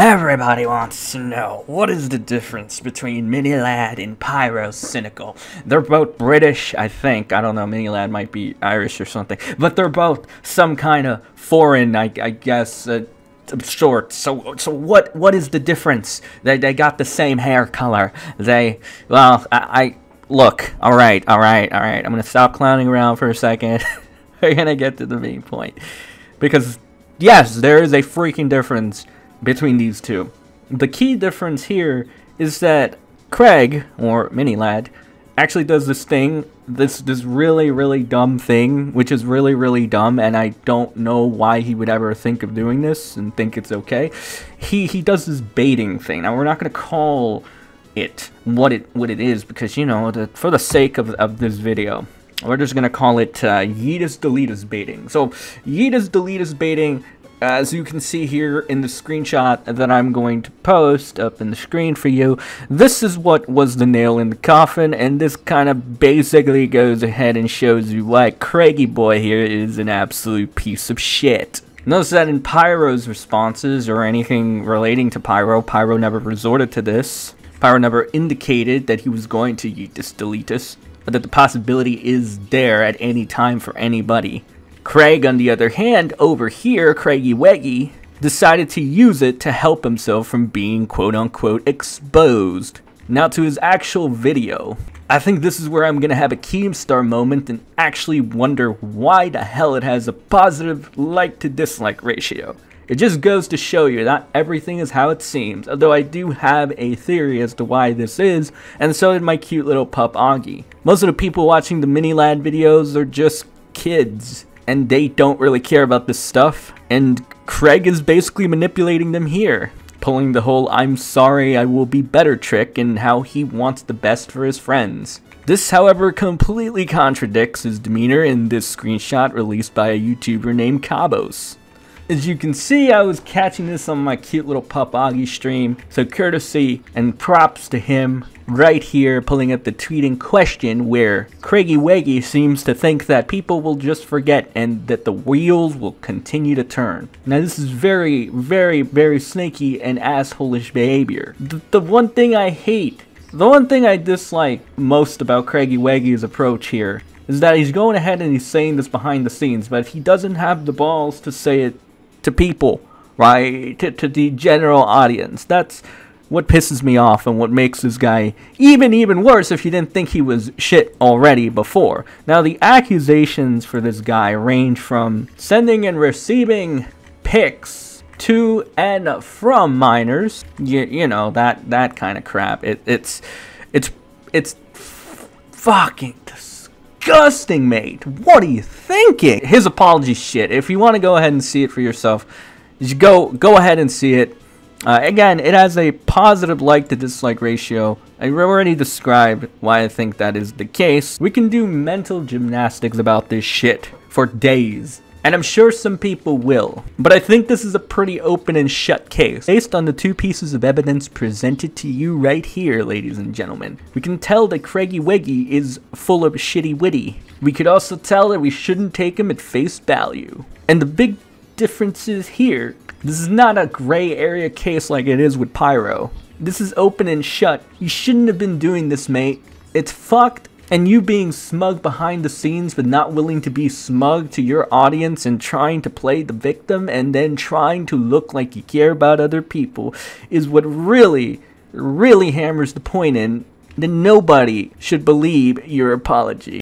Everybody wants to know what is the difference between Mini Ladd and Pyrocynical. They're both British, I think. I don't know, Mini Ladd might be Irish or something, but they're both some kind of foreign, I, I guess. Uh, short. So, so what? What is the difference? They they got the same hair color. They well, I, I look. All right, all right, all right. I'm gonna stop clowning around for a second. We're gonna get to the main point because yes, there is a freaking difference between these two. The key difference here is that Craig, or Mini Ladd, actually does this thing, this this really really dumb thing, which is really really dumb, and I don't know why he would ever think of doing this and think it's okay. He he does this baiting thing. Now we're not gonna call it what it what it is because you know the, for the sake of of this video. We're just gonna call it uh, Yeetus baiting. So Yeetus Deletus baiting as you can see here in the screenshot that I'm going to post up in the screen for you, this is what was the nail in the coffin, and this kind of basically goes ahead and shows you why Craigie Boy here is an absolute piece of shit. Notice that in Pyro's responses, or anything relating to Pyro, Pyro never resorted to this. Pyro never indicated that he was going to Yeetus Deletus, but that the possibility is there at any time for anybody. Craig, on the other hand, over here, Craigie Weggy, decided to use it to help himself from being quote unquote exposed. Now to his actual video. I think this is where I'm gonna have a Keemstar moment and actually wonder why the hell it has a positive like to dislike ratio. It just goes to show you not everything is how it seems, although I do have a theory as to why this is, and so did my cute little pup Augie. Most of the people watching the Mini Ladd videos are just kids and they don't really care about this stuff. And Craig is basically manipulating them here, pulling the whole I'm sorry I will be better trick and how he wants the best for his friends. This, however, completely contradicts his demeanor in this screenshot released by a YouTuber named Cabos. As you can see, I was catching this on my cute little pup Augie stream, so courtesy and props to him right here pulling up the tweet in question where Craigie Weggy seems to think that people will just forget and that the wheels will continue to turn. Now this is very, very, very snaky and assholish behavior. The, the one thing I hate, the one thing I dislike most about Craigie Weggy's approach here is that he's going ahead and he's saying this behind the scenes, but if he doesn't have the balls to say it to people, right? To, to the general audience. That's what pisses me off and what makes this guy even even worse if you didn't think he was shit already before. Now the accusations for this guy range from sending and receiving pics to and from minors, you, you know that that kind of crap. It, it's it's it's fucking disgusting, mate. What are you thinking? His apology shit. If you want to go ahead and see it for yourself, you go go ahead and see it. Uh, again, it has a positive like to dislike ratio. I already described why I think that is the case. We can do mental gymnastics about this shit for days. And I'm sure some people will. But I think this is a pretty open and shut case. Based on the two pieces of evidence presented to you right here, ladies and gentlemen, we can tell that Craigie Weggy is full of shitty witty. We could also tell that we shouldn't take him at face value. And the big difference is here this is not a gray area case like it is with Pyro. This is open and shut. You shouldn't have been doing this, mate. It's fucked and you being smug behind the scenes but not willing to be smug to your audience and trying to play the victim and then trying to look like you care about other people is what really, really hammers the point in that nobody should believe your apology.